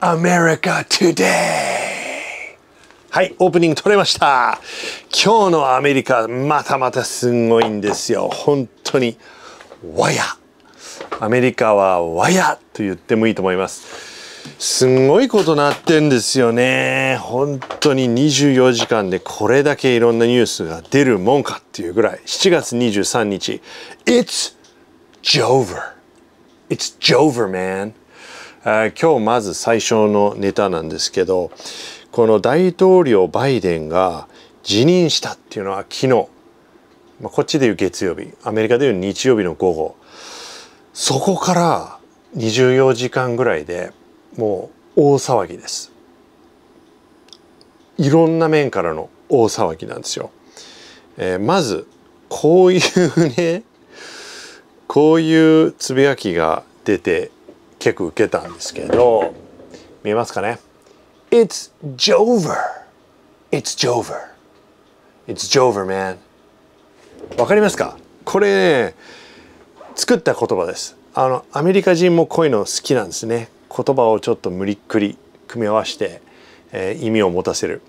America Today! はい、オープニング撮れました。今日のアメリカ、またまたすごいんですよ。本当に、わや。アメリカはわやと言ってもいいと思います。すごいことなってんですよね。本当に24時間でこれだけいろんなニュースが出るもんかっていうぐらい。7月23日、It's Jover. It's Jover, man. 今日まず最初のネタなんですけど、この大統領バイデンが辞任したっていうのは昨日、まあ、こっちでいう月曜日アメリカでいう日曜日の午後そこから24時間ぐらいでもう大騒ぎです。いろんな面からの大騒ぎなんですよ、えー、まずこういうねこういうつぶやきが出て結構受けたんですけど見えますかね？It's Jover. It's Jover. It's Jover, man. わかりますか？これ、ね、作った言葉です。あの、アメリカ人もこういうの好きなんですね。言葉をちょっと無理っくり組み合わせて、えー、意味を持たせる。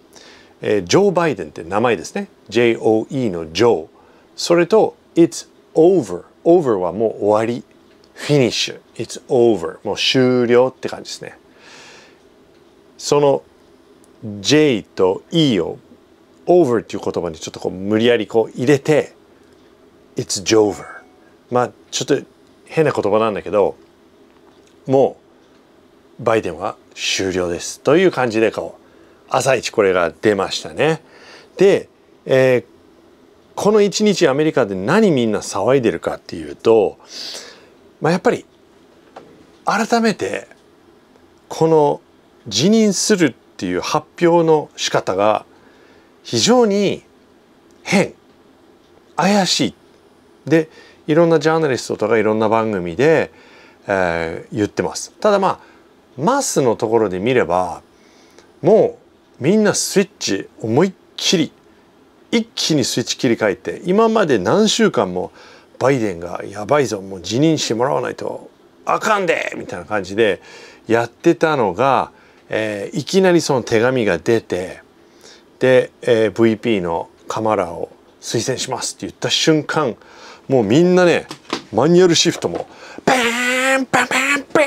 えー、ジョー・バイデンって名前ですね。J-O-E のジョー。それと、It's over. over はもう終わり。フィニッシュ。It's over. もう終了って感じですね。その J と E を over っていう言葉にちょっとこう無理やりこう入れて It's Jover まあちょっと変な言葉なんだけどもうバイデンは終了ですという感じでこう朝一これが出ましたね。で、えー、この一日アメリカで何みんな騒いでるかっていうと、まあ、やっぱり改めてこの辞任するっていう発表の仕方が非常に変怪しい。でいろんなジャーナリストとかいろんな番組で、えー、言ってます。ただまあマスのところで見ればもうみんなスイッチ思いっきり一気にスイッチ切り替えて今まで何週間もバイデンがやばいぞもう辞任してもらわないとあかんでみたいな感じでやってたのがえー、いきなりその手紙が出てで、えー、VP のカマラを推薦しますって言った瞬間もうみんなねマニュアルシフトもバーンバンバンバ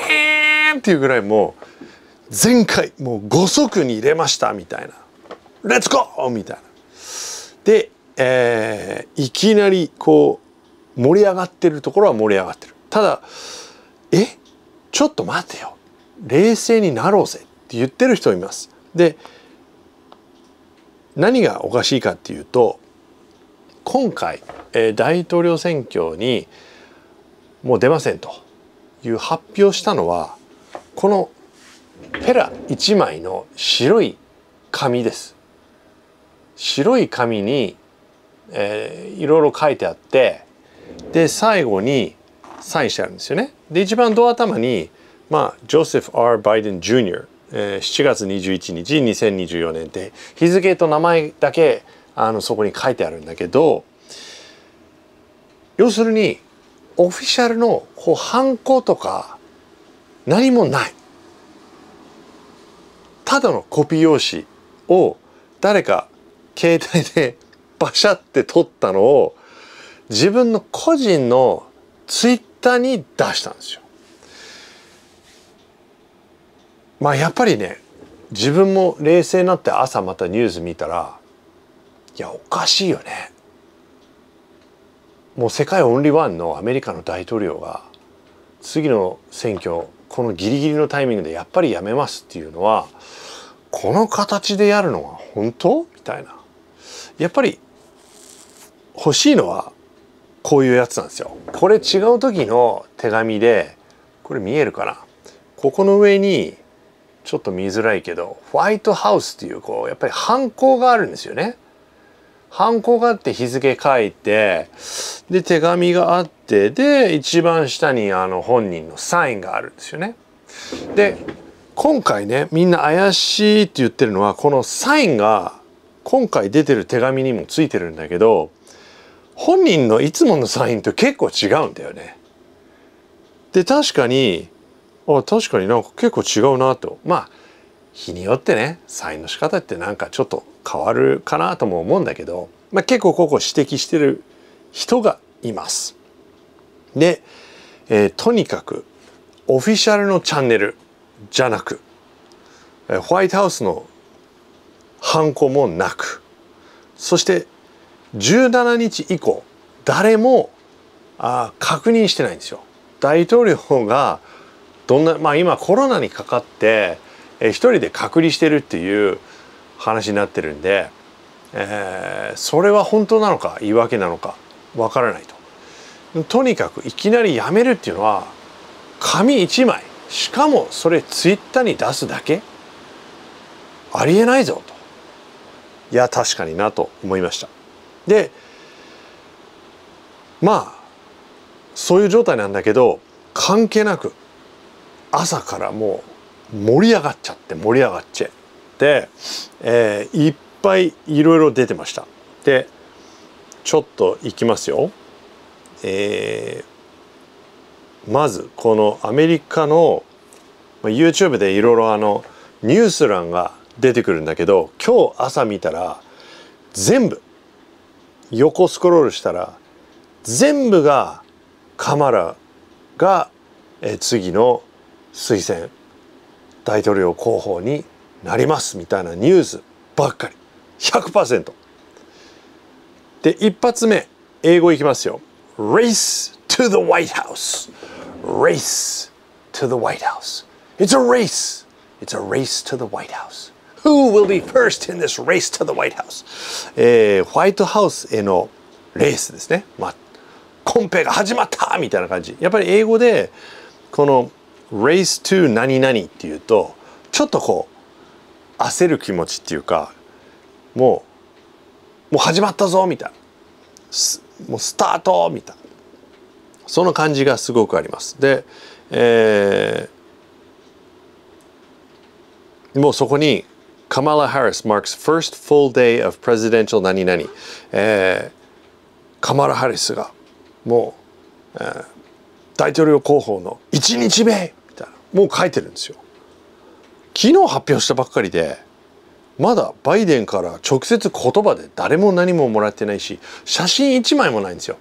ーンっていうぐらいもう前回もう5速に入れましたみたいな「レッツゴー!」みたいな。で、えー、いきなりこう盛り上がってるところは盛り上がってる。ただえ？ちょっと待てよ冷静になろうぜって言ってる人います。で何がおかしいかっていうと今回、えー、大統領選挙にもう出ませんという発表したのはこのペラ1枚の白い紙です。白い紙に、えー、いろいろ書いてあってで最後にサインしてあるんですよね。で一番ドア頭にまあジョセフ・ R・ バイデン・ジュニアえー、7月21日2024年って日付と名前だけあのそこに書いてあるんだけど要するにオフィシャルのこうハンコとか何もないただのコピー用紙を誰か携帯でバシャって撮ったのを自分の個人のツイッターに出したんですよ。まあやっぱりね自分も冷静になって朝またニュース見たらいやおかしいよね。もう世界オンリーワンのアメリカの大統領が次の選挙このギリギリのタイミングでやっぱりやめますっていうのはこの形でやるのは本当？みたいなやっぱり欲しいのはこういうやつなんですよ。これ違う時の手紙でこれ見えるかな？ここの上にちょっと見づらいけどホワイトハウスっていうこうやっぱり犯行があるんですよね。犯行があって日付書いてで手紙があってで一番下にあの本人のサインがあるんですよね。で今回ねみんな怪しいって言ってるのはこのサインが今回出てる手紙にもついてるんだけど本人のいつものサインと結構違うんだよね。で確かにあ確かになんか結構違うなとまあ日によってねサインの仕方ってなんかちょっと変わるかなとも思うんだけど、まあ、結構ここ指摘してる人がいます。で、えー、とにかくオフィシャルのチャンネルじゃなくホワイトハウスのハンコもなくそして17日以降誰もあ確認してないんですよ。大統領がどんなまあ今コロナにかかってえ一人で隔離してるっていう話になってるんで、えー、それは本当なのか言い訳なのかわからないと。とにかくいきなりやめるっていうのは紙一枚しかもそれツイッターに出すだけありえないぞと。いや確かになと思いました。でまあそういう状態なんだけど関係なく朝からもう盛り上がっちゃって盛り上がっちゃってえー、いっぱいいろいろ出てました。でちょっといきますよ。えー、まずこのアメリカの YouTube でいろいろあのニュース欄が出てくるんだけど今日朝見たら全部横スクロールしたら全部がカマラが次の推薦大統領候補になりますみたいなニュースばっかり100%で一発目英語いきますよ Race to the White House Race to the White House It's a race It's a race to the White House Who will be first in this race to the White House? えー、ホワイトハウスへのレースですね。まあ、コンペが始まったみたいな感じ。やっぱり英語でこの race to 何々っていうとちょっとこう焦る気持ちっていうかもうもう始まったぞみたいなもうスタートみたいなその感じがすごくあります。で、えー、もうそこに Kamala Harris marks first full day of presidential 何々、えー、カマラ・ハリスがもう、えー、大統領候補の1日目みたいなもう書いてるんですよ。昨日発表したばっかりでまだバイデンから直接言葉で誰も何ももらってないし写真1枚もないんですよ。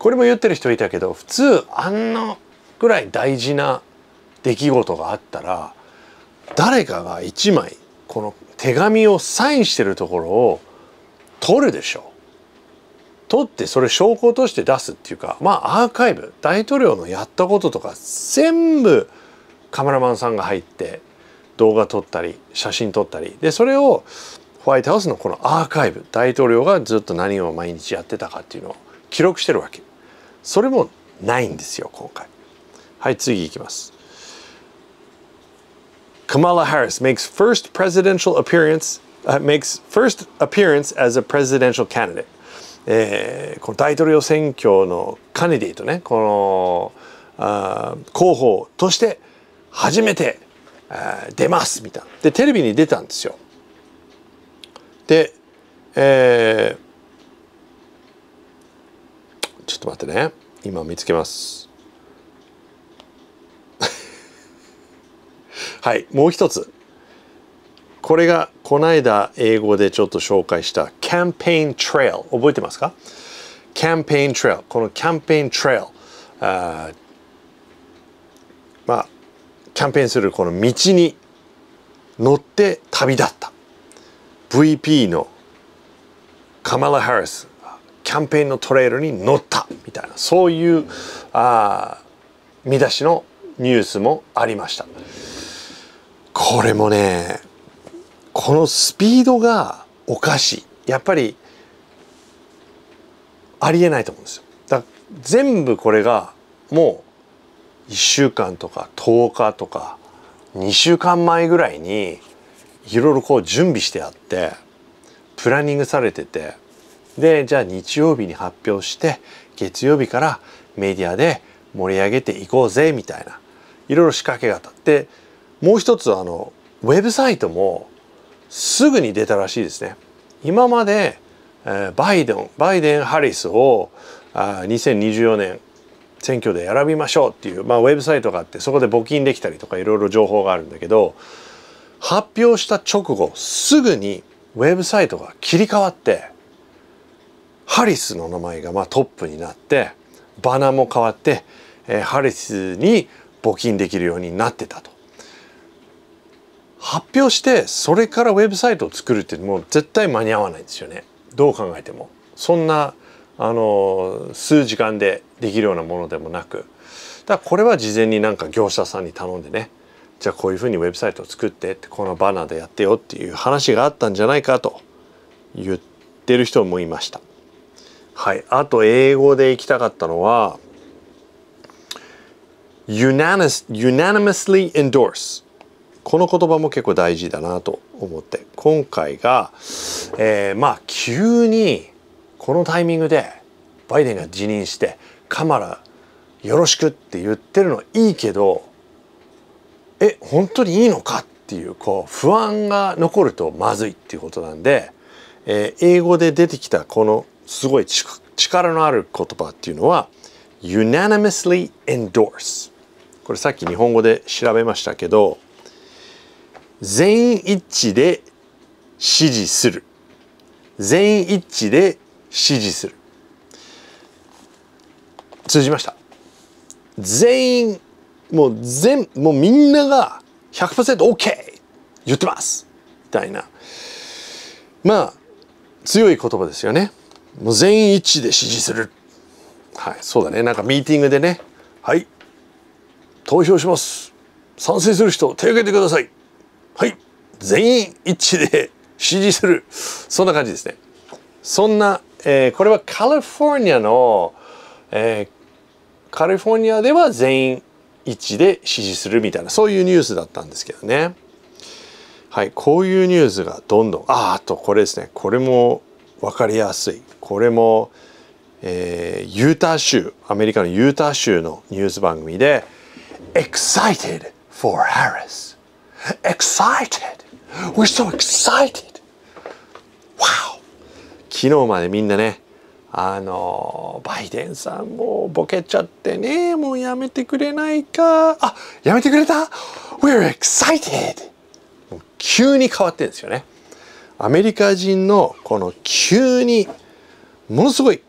これも言ってる人いたけど普通あんなぐらい大事な出来事があったら誰かが1枚この手紙をサインしてるところを取るでしょう。取ってそれ証拠として出すっていうかまあアーカイブ大統領のやったこととか全部カメラマンさんが入って動画撮ったり写真撮ったりでそれをホワイトハウスのこのアーカイブ大統領がずっと何を毎日やってたかっていうのを記録してるわけ。それもないんですよ今回。はい次いきます。Kamala Harris makes first presidential appearance, uh, makes first appearance as a presidential candidate. えー、この大統領選挙のカネディートねこのあ候補として初めて出ますみたいなでテレビに出たんですよ。で、えー、ちょっと待ってね今見つけます。はいもう一つ。これがこの間英語でちょっと紹介したキャンペーントレイル覚えてますか？キャンペーントレイルこのキャンペーントレイルあまあキャンペーンするこの道に乗って旅立った。VP のカマラ・ハリスキャンペーンのトレイルに乗った。みたいな。そういうあ見出しのニュースもありました。これもねこのスピードがおかしいやっぱりありえないと思うんですよ。だ全部これがもう1週間とか10日とか2週間前ぐらいにいろいろこう準備してあってプランニングされててでじゃあ日曜日に発表して月曜日からメディアで盛り上げていこうぜみたいないろいろ仕掛けがあってもう一つあのウェブサイトもすぐに出たらしいですね。今まで、えー、バイデンバイデン・ハリスをあ2024年選挙で選びましょうっていう、まあ、ウェブサイトがあってそこで募金できたりとかいろいろ情報があるんだけど発表した直後すぐにウェブサイトが切り替わってハリスの名前がまあトップになってバナーも変わって、えー、ハリスに募金できるようになってたと。発表してそれからウェブサイトを作るってもう絶対間に合わないですよね。どう考えても。そんなあの数時間でできるようなものでもなく。だからこれは事前になんか業者さんに頼んでね。じゃあこういうふうにウェブサイトを作ってってこのバナーでやってよっていう話があったんじゃないかと。言ってる人もいました。はい、あと英語で行きたかったのは unanimously endorse この言葉も結構大事だなと思って。今回が、えー、まあ急にこのタイミングでバイデンが辞任してカマラよろしくって言ってるのいいけどえ本当にいいのかっていうこう不安が残るとまずいっていうことなんで、えー、英語で出てきたこのすごい力のある言葉っていうのは unanimously endorse これさっき日本語で調べましたけど全員一致で支持する。全員一致で支持する。通じました。全員もう全もうみんなが 100%OK 言ってます。みたいな。まあ強い言葉ですよね。もう全員一致で支持する。はいそうだね。なんかミーティングでねはい投票します。賛成する人手を挙げてください。はい。全員一致で支持する。そんな感じですね。そんな、えー、これはカリフォルニアの、えー、カリフォルニアでは全員一致で支持するみたいなそういうニュースだったんですけどね。はい。こういうニュースがどんどんああとこれですね。これも分かりやすい。これも、えー、ユータ州アメリカのユータ州のニュース番組で Excited for Harris Excited. We're so excited. Wow. 昨日までみんなねあのバイデンさんもうボケちゃってねもうやめてくれないか。あやめてくれた？We're excited. 急に変わってるんですよね。アメリカ人のこの急にものすごい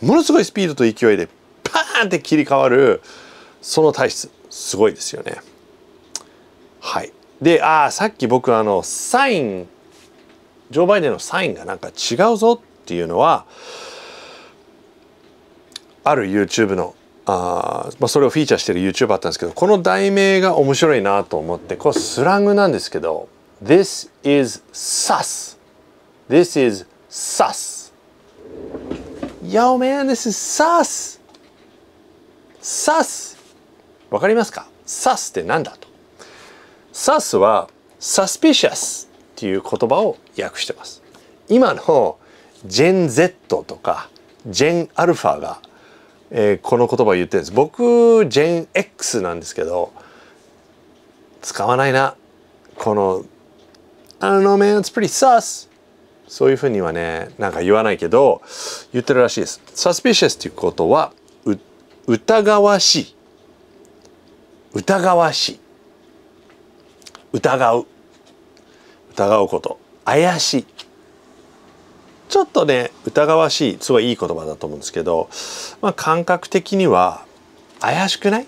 ものすごいスピードと勢いでパーンって切り替わるその体質すごいですよね。はい。で、ああ、さっき僕あのサインジョー・バイデンのサインがなんか違うぞっていうのはある YouTube のあ、まあ、それをフィーチャーしてる YouTube あったんですけどこの題名が面白いなと思ってこれスラングなんですけど This is sus. This is sus. Yo man this is sus. Sus. わかりますか？sus って何だと。Sus は suspicious っていう言葉を訳してます。今のジェン Z とかジェンアルファが、えー、この言葉を言ってるんです。僕ジェン X なんですけど使わないな。この I don't know man it's pretty sus そういうふうにはねなんか言わないけど言ってるらしいです。suspicious っていうことは疑わしい。疑わしい。疑う。疑うこと。怪しい。ちょっとね疑わしい。すごいいい言葉だと思うんですけど、まあ、感覚的には怪しくない？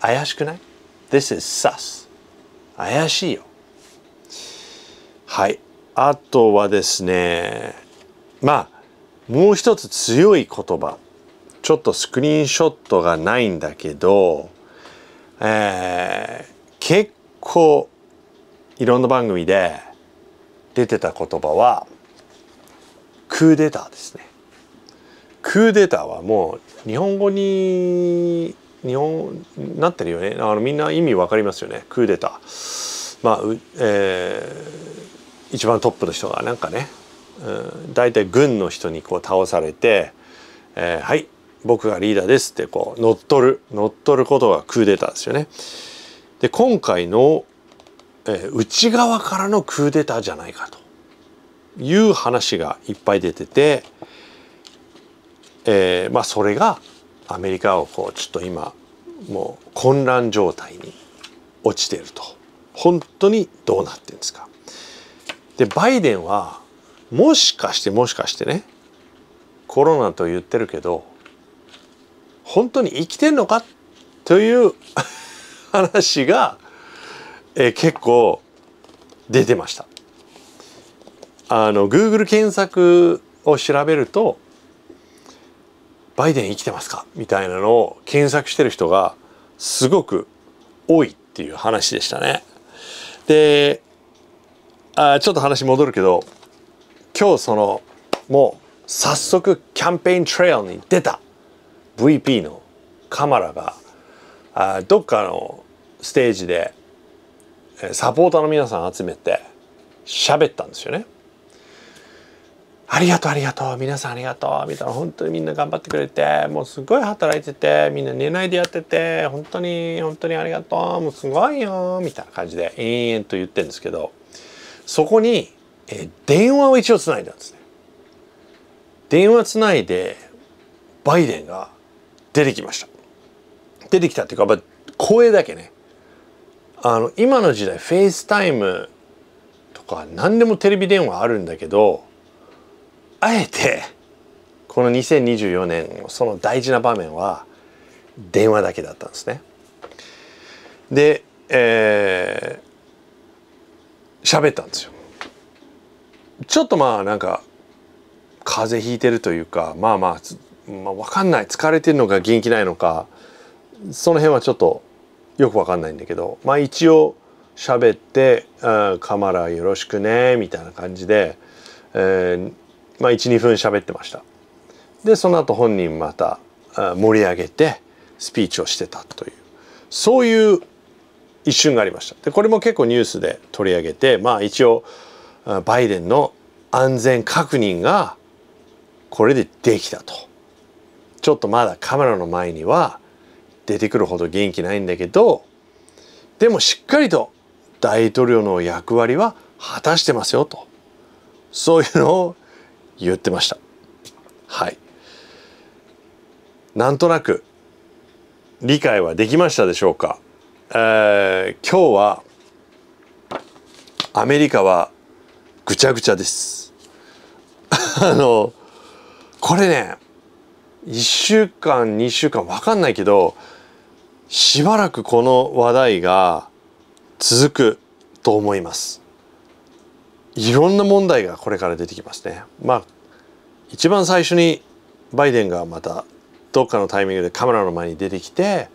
怪しくない ?This is sus 怪しいよ。はい。あとはですねまあもう一つ強い言葉。ちょっとスクリーンショットがないんだけど、えー、結構いろんな番組で出てた言葉はクーデターですね。クーデターはもう日本語に日本なってるよねあのみんな意味わかりますよねクーデター。まあ、えー、一番トップの人がなんかね、うん、大体軍の人にこう倒されて「えー、はい僕がリーダーです」ってこう乗っ取る乗っ取ることがクーデターですよね。で今回の、えー、内側からのクーデターじゃないかという話がいっぱい出てて、えー、まあそれがアメリカをこうちょっと今もう混乱状態に落ちていると。本当にどうなってんですか。でバイデンはもしかしてもしかしてねコロナと言ってるけど本当に生きてんのかという話が、え結構出てました。あの Google 検索を調べると「バイデン生きてますか?」みたいなのを検索してる人がすごく多いっていう話でしたね。であちょっと話戻るけど今日そのもう早速キャンペーントレイルに出た VP のカマラがあどっかのステージでサポーターの皆さん集めて喋ったんですよね。ありがとうありがとう皆さんありがとうみたいな本当にみんな頑張ってくれてもうすごい働いててみんな寝ないでやってて本当に本当にありがとうもうすごいよみたいな感じで延々と言ってるんですけどそこに、え電話を一応つないだんですね。電話つないでバイデンが出てきました。出てきたっていうか声だけねあの今の時代フェイスタイムとか何でもテレビ電話あるんだけどあえてこの2024年その大事な場面は電話だけだったんですね。で、えー、喋ったんですよ。ちょっとまあなんか風邪ひいてるというかまあまあ、まあ、分かんない疲れてるのか元気ないのかその辺はちょっとよく分かんないんだけどまあ一応喋って「カマラよろしくね」みたいな感じで、えー、まあ12分喋ってました。でその後本人また盛り上げてスピーチをしてたというそういう一瞬がありました。でこれも結構ニュースで取り上げてまあ一応バイデンの安全確認がこれでできたと。ちょっとまだカメラの前には出てくるほど元気ないんだけどでもしっかりと大統領の役割は果たしてますよとそういうのを言ってました。はい。なんとなく理解はできましたでしょうか？えー、今日はアメリカはぐちゃぐちゃです。あのこれね1週間2週間分かんないけどしばらくこの話題が続くと思います。いろんな問題がこれから出てきますね。まあ一番最初にバイデンがまたどっかのタイミングでカメラの前に出てきて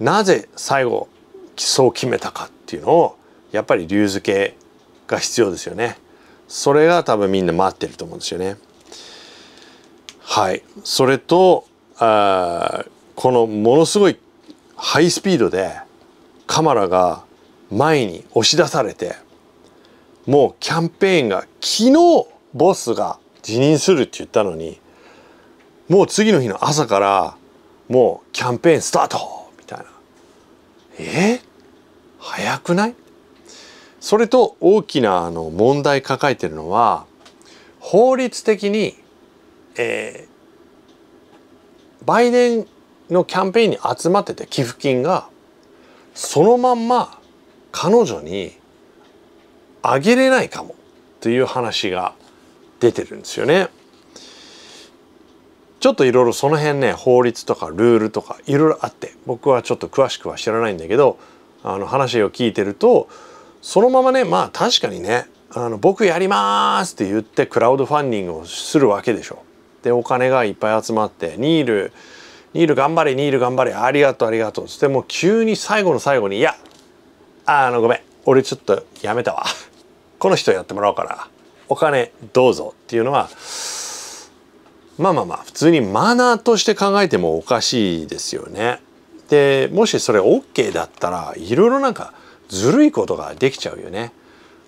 なぜ最後そう決めたかっていうのをやっぱり理由付けが必要ですよね。それが多分みんな待ってると思うんですよね。はい。それとあこのものすごいハイスピードでカマラが前に押し出されてもうキャンペーンが昨日ボスが辞任するって言ったのにもう次の日の朝からもうキャンペーンスタート!みたいな。え？早くない？それと大きなあの問題抱えてるのは法律的に、えー、バイデンのキャンペーンに集まってて寄付金がそのまんま彼女にあげれないかもという話が出てるんですよね。ちょっといろいろその辺ね法律とかルールとかいろいろあって僕はちょっと詳しくは知らないんだけどあの話を聞いてるとそのままねまあ確かにねあの僕やりますって言ってクラウドファンディングをするわけでしょ。でお金がいっぱい集まってニールニール頑張れニール頑張れ。ありがとうありがとう。つってもう急に最後の最後に「いやあのごめん。俺ちょっとやめたわ。この人やってもらおうから。お金どうぞっていうのはまあまあまあ普通にマナーとして考えてもおかしいですよね。でもしそれ OK だったらいろいろなんかずるいことができちゃうよね。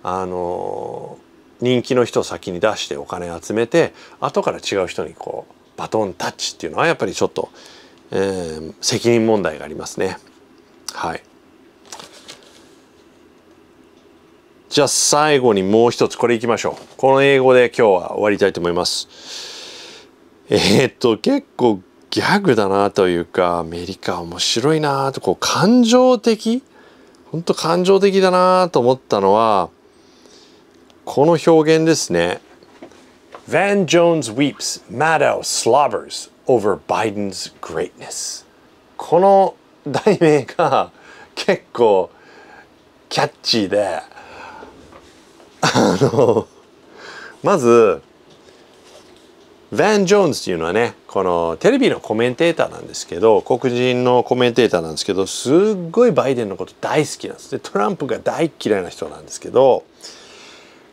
あの人気の人を先に出してお金集めて後から違う人にこうバトンタッチっていうのはやっぱりちょっと、えー、責任問題がありますね。はい。じゃあ最後にもう一つこれいきましょう。この英語で今日は終わりたいと思います。えー、っと結構ギャグだなというかアメリカ面白いなとこう感情的本当感情的だなと思ったのはこの表現ですね。Van Jones weeps, Maddow slobbers over Biden's greatness. この題名が 結構キャッチーであのまずヴァン・ジョーンズっていうのはねこのテレビのコメンテーターなんですけど黒人のコメンテーターなんですけどすっごいバイデンのこと大好きなんです。でトランプが大嫌いな人なんですけど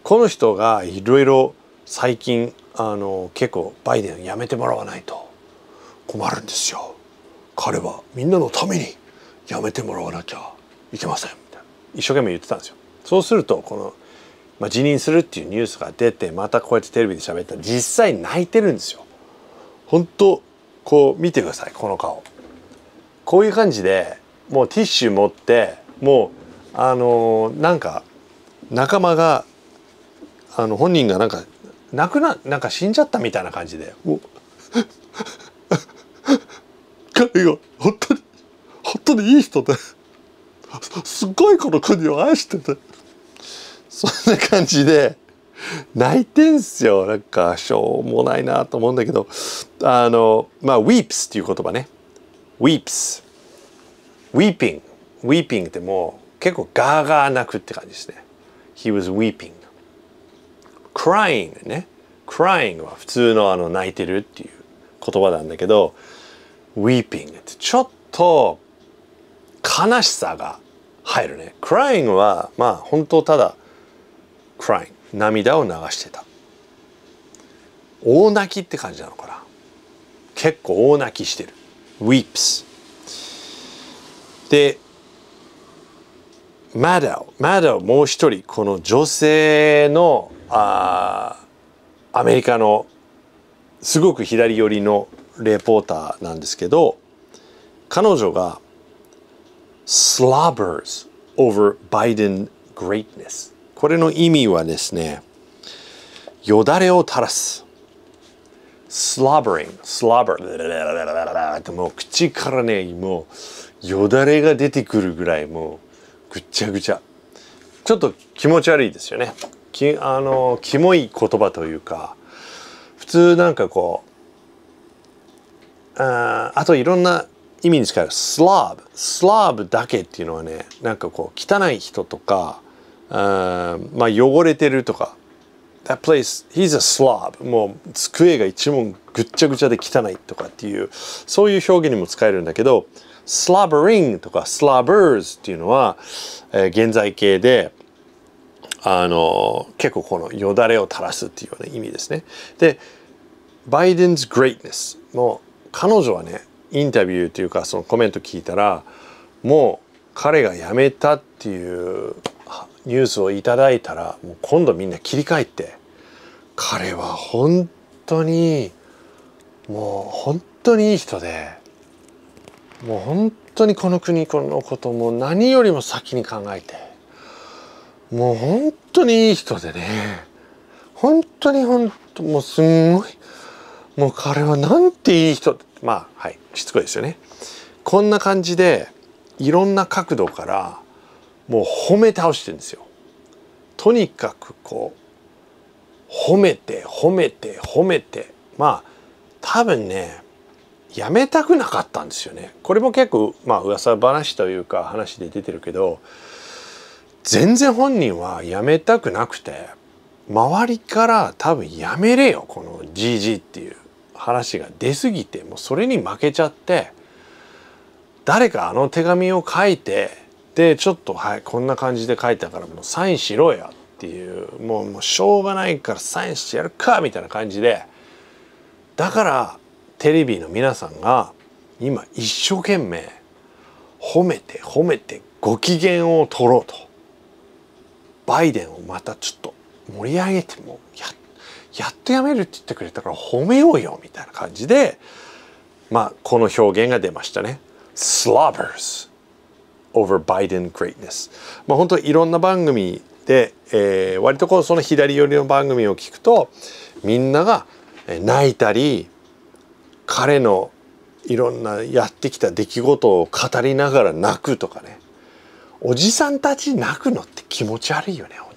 この人がいろいろ最近あの結構バイデンやめてもらわないと。困るんですよ。彼はみんなのためにやめてもらわなきゃいけません。みたいな。一生懸命言ってたんですよ。そうするとこの、まあ、辞任するっていうニュースが出てまたこうやってテレビで喋ったら実際泣いてるんですよ。本当こう見てくださいこの顔。こういう感じでもうティッシュ持ってもうあのー、なんか仲間があの本人がなんか亡くななんか死んじゃったみたいな感じで。もう彼が本当に本当にいい人ですごいこの国を愛しててそんな感じで泣いてんすよ。なんかしょうもないなと思うんだけどあのまあ weeps っていう言葉ね。weeps weeping weeping ってもう結構ガーガー泣くって感じですね。he was weeping crying ね。crying は普通のあの泣いてるっていう。言葉なんだけど weeping ってちょっと悲しさが入るね。crying はまあ本当ただ crying 涙を流してた。大泣きって感じなのかな。結構大泣きしてる。weeps でマダオマダオもう一人。この女性のあアメリカのすごく左寄りのレポーターなんですけど彼女が slobbers over Biden greatness これの意味はですねよだれを垂らす。slobbering slobber もう口からねもうよだれが出てくるぐらいもうぐちゃぐちゃ。ちょっと気持ち悪いですよね。きあのキモい言葉というか通なんかこうああといろんな意味に使うスラーブスラーブだけっていうのはねなんかこう汚い人とかあまあ汚れてるとか。That place, he's a slob もう机が一問ぐっちゃぐちゃで汚いとかっていうそういう表現にも使えるんだけど slobbering とか slobbers っていうのは、えー、現在形であの結構このよだれを垂らすっていうような意味ですね。で、バイデンズ・グレイトネスも彼女はねインタビューというかそのコメント聞いたらもう彼が辞めたっていうニュースをいただいたらもう今度みんな切り替えて彼は本当にもう本当にいい人でもう本当にこの国このことも何よりも先に考えてもう本当にいい人でね本当に本当もうすんごいもう彼はなんていい人まあはいしつこいですよね。こんな感じでいろんな角度からもう褒め倒してるんですよ。とにかくこう褒めて褒めて褒めて。まあ多分ねやめたくなかったんですよね。これも結構まあ噂話というか話で出てるけど全然本人はやめたくなくて周りから多分やめれよこの GG っていう。話が出過ぎてもうそれに負けちゃって誰かあの手紙を書いてでちょっとはいこんな感じで書いたからもうサインしろよっていうもうもうしょうがないからサインしてやるかみたいな感じでだからテレビの皆さんが今一生懸命褒めて褒めてご機嫌を取ろうと。バイデンをまたちょっと盛り上げてもやってやっとやめるって言ってくれたから褒めようよみたいな感じでまあこの表現が出ましたね。slobbers over Biden greatness まあ本当いろんな番組で、えー、割とこうその左寄りの番組を聞くとみんなが泣いたり彼のいろんなやってきた出来事を語りながら泣くとかねおじさんたち泣くのって気持ち悪いよね本当にね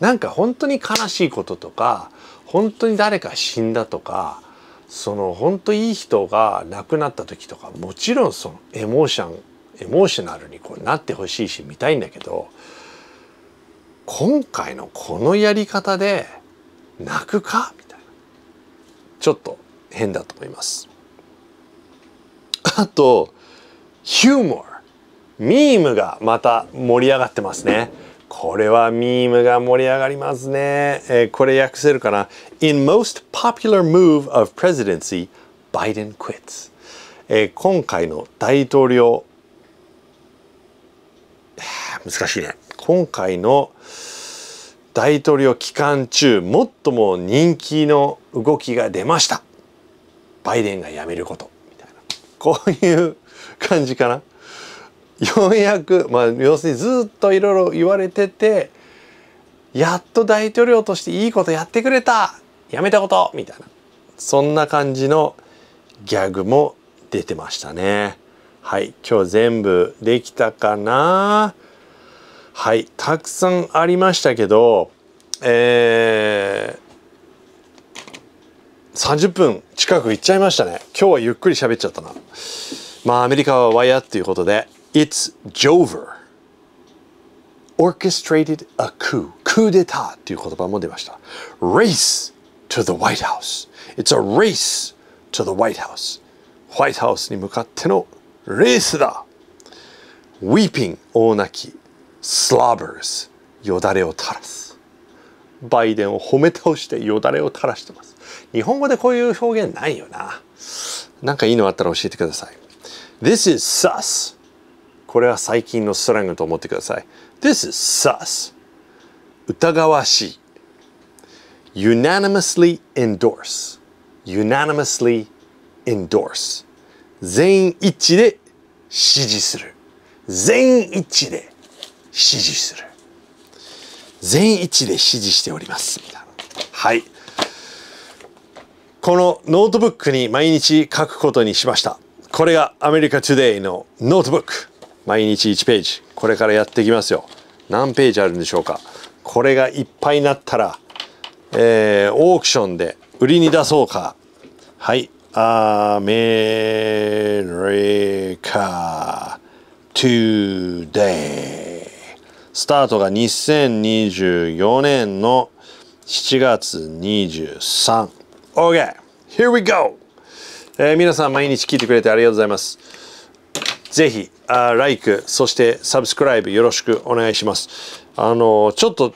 なんか本当に悲しいこととか本当に誰か死んだとかその本当いい人が亡くなった時とかもちろんそのエモーションエモーショナルにこうなってほしいし見たいんだけど今回のこのやり方で泣くか？みたいなちょっと変だと思います。あとヒューモアミームがまた盛り上がってますね。これはミームが盛り上がりますね。えー、これ訳せるかな ?In most popular move of presidency, Biden quits、えー、今回の大統領難しいね。今回の大統領期間中最も人気の動きが出ました。バイデンが辞めることみたいなこういう感じかな？ようやくまあ要するにずっといろいろ言われててやっと大統領としていいことやってくれた。やめたこと。みたいな。そんな感じのギャグも出てましたね。はい。今日全部できたかな。はい。たくさんありましたけどえー、30分近くいっちゃいましたね。今日はゆっくり喋っちゃったな。まあアメリカはワイヤーっていうことで。It's Jover. Orchestrated a coup. クーデターっていう言葉も出ました。Race to the White House. It's a race to the White House. ホワイトハウスに向かってのレースだ。Weeping 大泣き。Slobbers よだれを垂らす。バイデンを褒め倒してよだれを垂らしてます。日本語でこういう表現ないよな。なんかいいのあったら教えてください。This is sus. これは最近のスラングと思ってください。This is sus. 疑わしい。unanimously endorse. unanimously endorse. 全員一致で支持する。全員一致で支持する。全員一致で支持しております。はい。このノートブックに毎日書くことにしました。これがアメリカトゥデイのノートブック。毎日1ページ。これからやっていきますよ。何ページあるんでしょうか。これがいっぱいになったら、えー、オークションで売りに出そうか。はい。アメリカ。トゥデイ。スタートが2024年の7月 23OK Here we go、えー、皆さん毎日聞いてくれてありがとうございます。ぜひあ like そしてサブスクライブよろしくお願いします。あのちょっと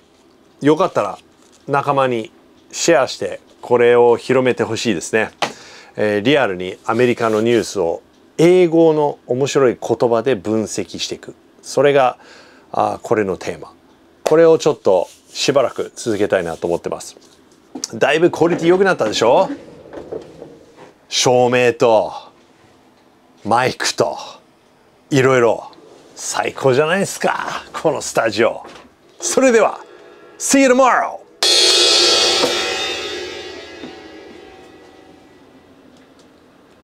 よかったら仲間にシェアしてこれを広めてほしいですね、えー、リアルにアメリカのニュースを英語の面白い言葉で分析していく。それがあこれのテーマ。これをちょっとしばらく続けたいなと思ってます。だいぶクオリティ良くなったでしょ？照明とマイクと。いろいろ最高じゃないですかこのスタジオそれでは See you tomorrow!